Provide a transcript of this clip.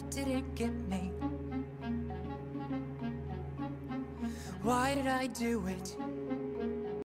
what did it get me? Why did I do it?